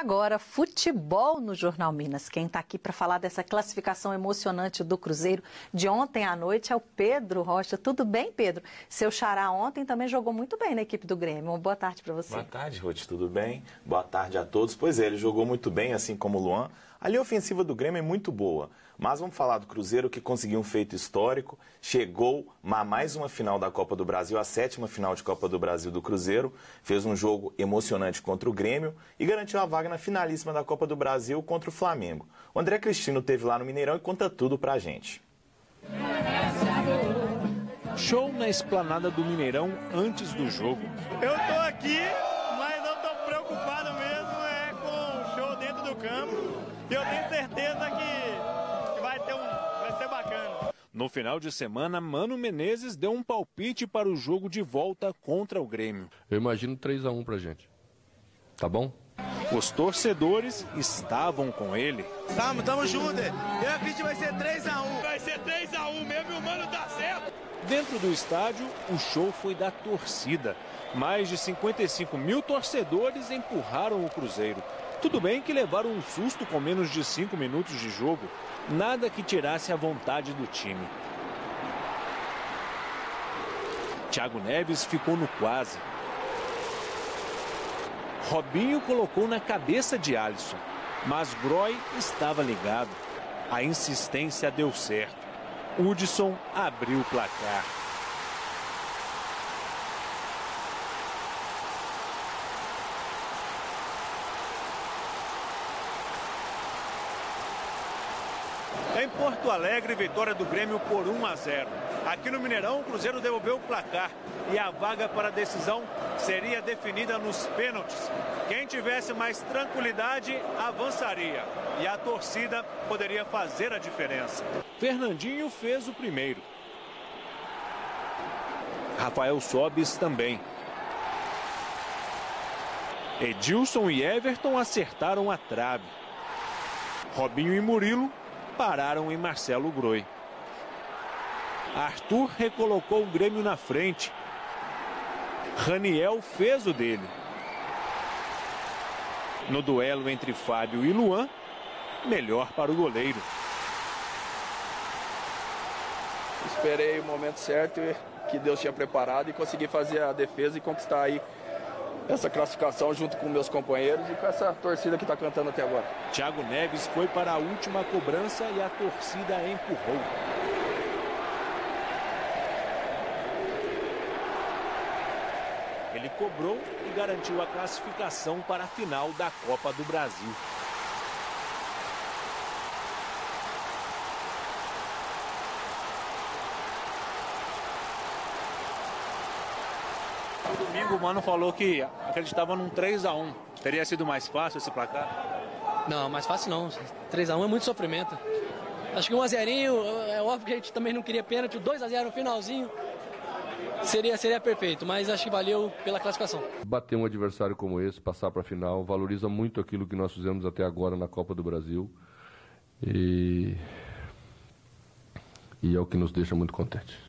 Agora, futebol no Jornal Minas. Quem está aqui para falar dessa classificação emocionante do Cruzeiro de ontem à noite é o Pedro Rocha. Tudo bem, Pedro? Seu xará ontem também jogou muito bem na equipe do Grêmio. Uma boa tarde para você. Boa tarde, Ruth. Tudo bem? Boa tarde a todos. Pois é, ele jogou muito bem, assim como o Luan. A linha ofensiva do Grêmio é muito boa. Mas vamos falar do Cruzeiro que conseguiu um feito histórico, chegou a mais uma final da Copa do Brasil, a sétima final de Copa do Brasil do Cruzeiro, fez um jogo emocionante contra o Grêmio e garantiu a vaga na finalíssima da Copa do Brasil contra o Flamengo. O André Cristino teve lá no Mineirão e conta tudo pra gente. Show na esplanada do Mineirão antes do jogo. Eu tô aqui, campo. E eu tenho certeza que vai ter um, vai ser bacana. No final de semana, Mano Menezes deu um palpite para o jogo de volta contra o Grêmio. Eu imagino 3 a 1 pra gente. Tá bom? Os torcedores estavam com ele. Tamo, tamo junto. Eu acredito que vai ser 3x1. Vai ser 3x1 mesmo e o mano tá certo. Dentro do estádio, o show foi da torcida. Mais de 55 mil torcedores empurraram o Cruzeiro. Tudo bem que levaram um susto com menos de 5 minutos de jogo. Nada que tirasse a vontade do time. Thiago Neves ficou no quase. Robinho colocou na cabeça de Alisson, mas Groy estava ligado. A insistência deu certo. Hudson abriu o placar. Em Porto Alegre, vitória do Grêmio por 1 a 0. Aqui no Mineirão, o Cruzeiro devolveu o placar e a vaga para a decisão seria definida nos pênaltis. Quem tivesse mais tranquilidade avançaria e a torcida poderia fazer a diferença. Fernandinho fez o primeiro. Rafael Sobis também. Edilson e Everton acertaram a trave. Robinho e Murilo pararam em Marcelo Groi. Arthur recolocou o Grêmio na frente. Raniel fez o dele. No duelo entre Fábio e Luan, melhor para o goleiro. Esperei o momento certo que Deus tinha preparado e consegui fazer a defesa e conquistar aí essa classificação junto com meus companheiros e com essa torcida que está cantando até agora. Thiago Neves foi para a última cobrança e a torcida empurrou. Ele cobrou e garantiu a classificação para a final da Copa do Brasil. No domingo o Mano falou que acreditava num 3 a 1 Teria sido mais fácil esse placar? Não, mais fácil não. 3x1 é muito sofrimento. Acho que 1x0, é óbvio que a gente também não queria pênalti. 2x0 no finalzinho seria, seria perfeito, mas acho que valeu pela classificação. Bater um adversário como esse, passar para a final, valoriza muito aquilo que nós fizemos até agora na Copa do Brasil. E, e é o que nos deixa muito contentes.